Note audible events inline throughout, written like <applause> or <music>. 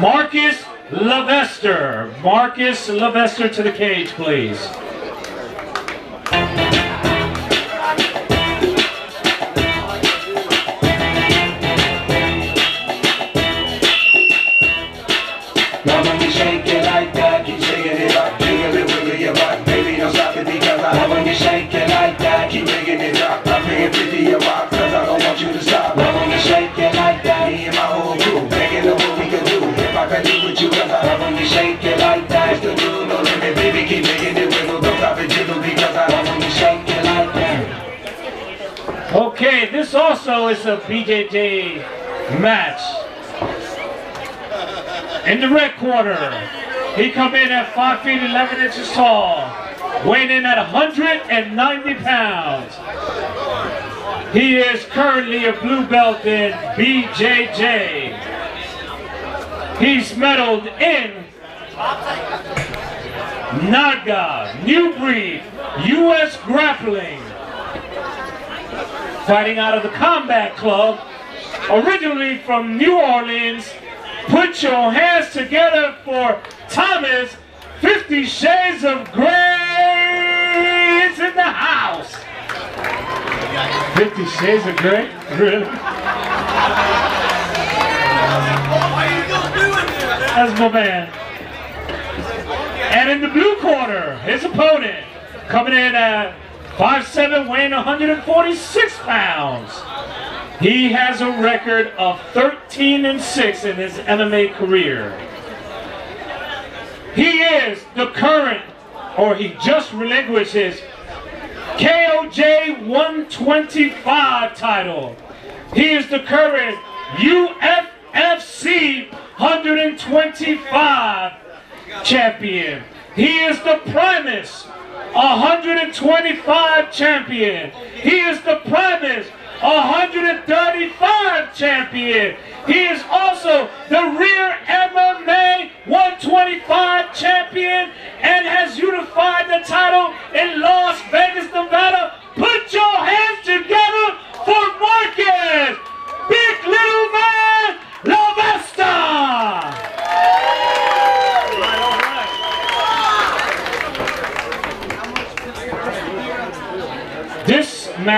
Marcus Levester. Marcus Levester to the cage, please. This also is a BJJ match. In the red corner, he come in at 5 feet 11 inches tall, weighing in at 190 pounds. He is currently a blue belt in BJJ. He's medaled in Naga, New Breed, U.S. Grappling, fighting out of the Combat Club, originally from New Orleans. Put your hands together for Thomas, 50 Shades of Grey is in the house. 50 Shades of Grey? Really? That's my man. And in the blue corner, his opponent, coming in at 5'7", weighing 146 pounds. He has a record of 13 and 6 in his MMA career. He is the current, or he just relinquished his KOJ 125 title. He is the current UFFC 125 champion. He is the Primus 125 champion. He is the Primus 135 champion.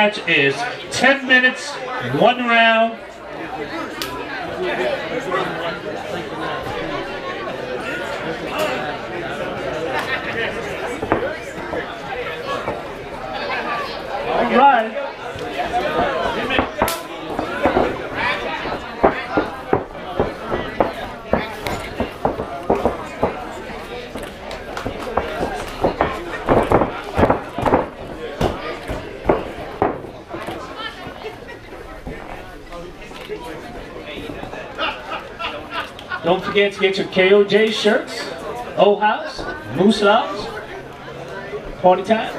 Match is 10 minutes, one round. All right. Don't forget to get your KOJ shirts, O House, Moose House, Party Time.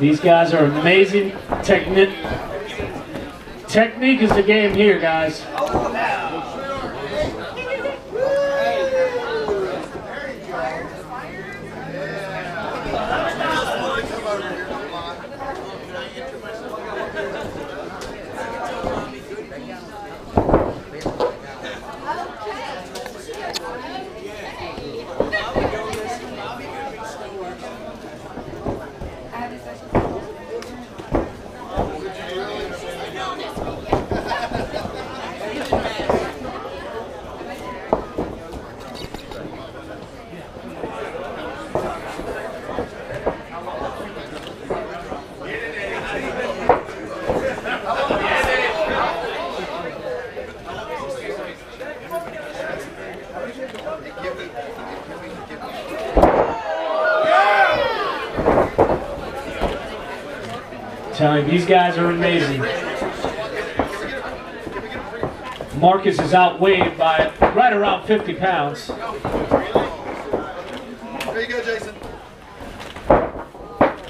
These guys are amazing technique. Technique is the game here, guys. Telling you, these guys are amazing. Marcus is outweighed by right around 50 pounds. There you go, Jason.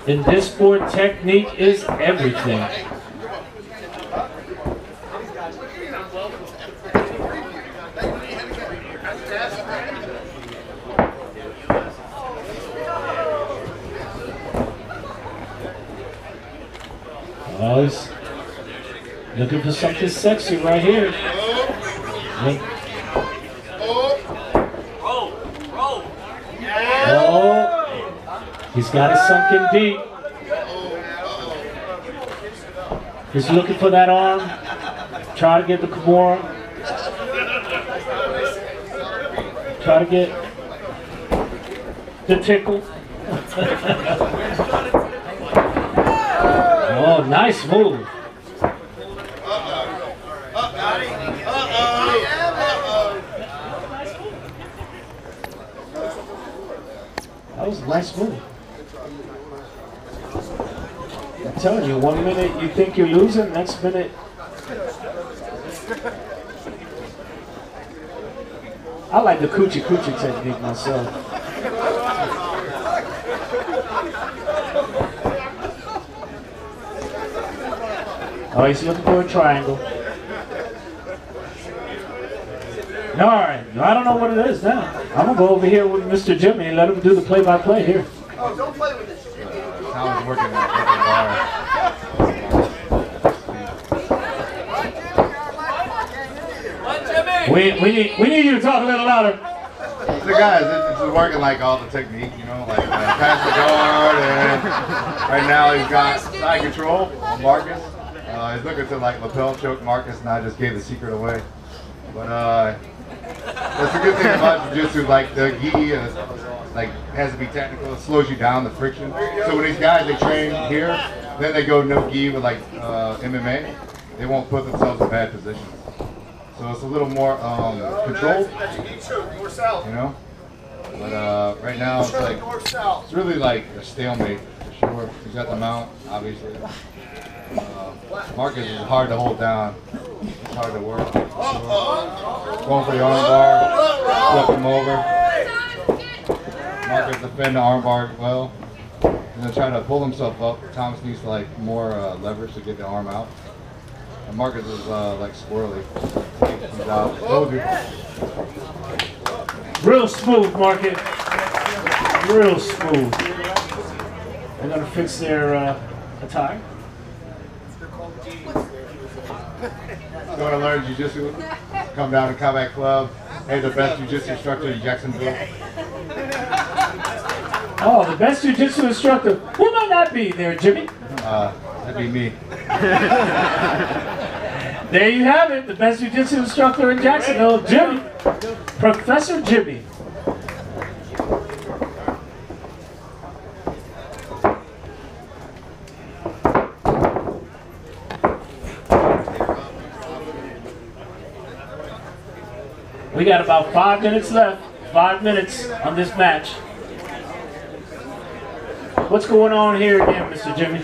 In this sport, technique is everything. Oh, he's Looking for something sexy right here. Oh, he's got it sunk in deep. He's looking for that arm. Try to get the Kimura. Try to get the tickle. <laughs> oh, nice move. That was a nice move. I'm telling you, one minute you think you're losing, next minute. I like the coochie coochie technique myself. Oh, he's looking for a triangle. All right, I don't know what it is now. I'm gonna go over here with Mr. Jimmy and let him do the play-by-play here. Oh, don't play with this. Tom's working that We, we need we need you to talk a little louder. fucking. The guys, it's just working like all the technique, you know, like uh, pass the guard, and right now he's got side control on Marcus. Uh, he's looking to like lapel choke Marcus, and I just gave the secret away. But uh, that's a good thing about jiu-jitsu, like the gi, uh, like has to be technical. It slows you down the friction. So when these guys they train here, then they go no gi with like uh, MMA, they won't put themselves in bad positions. So it's a little more um, controlled, you know. But uh, right now it's like it's really like a stalemate for sure. He's got the mount, obviously. Uh, Marcus is hard to hold down. It's hard to work. Going for the arm bar, flip him over. Marcus defend the arm bar well. And then try to pull himself up. Thomas needs like more uh, leverage to get the arm out. And Marcus is uh, like squirrely. He's out. Told. Real smooth, Market. Real smooth. They're gonna fix their uh, attire. <laughs> You want to learn jiu-jitsu? Come down to Combat Club. Hey, the best jiu-jitsu instructor in Jacksonville. Oh, the best jiu-jitsu instructor. Who might not be there, Jimmy? Uh, that'd be me. There you have it. The best jiu-jitsu instructor in Jacksonville, Jimmy. Professor Jimmy. We got about five minutes left. Five minutes on this match. What's going on here again, Mr. Jimmy?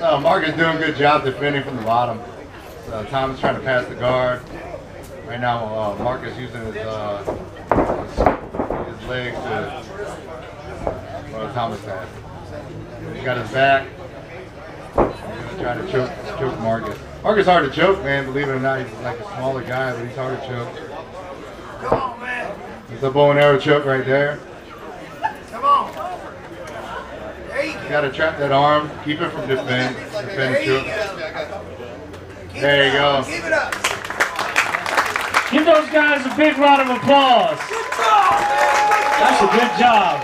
Uh, Mark is doing a good job defending from the bottom. So Thomas trying to pass the guard. Right now, uh, Mark is using his, uh, his, his legs to well, Thomas has. He got his back. He's try to choke, choke Marcus. Marcus is hard to choke, man. Believe it or not, he's like a smaller guy, but he's hard to choke. Come on, man. There's a bow and arrow choke right there. Come on. There you You go. gotta trap that arm, keep it from defend, defend There you choke. go. Keep There it you up. go. Keep it up. Give those guys a big round of applause. That's a good job.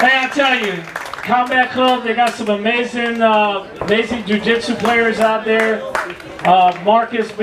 Hey, I tell you, Combat Club, they got some amazing, uh, amazing jujitsu players out there. Uh, Marcus.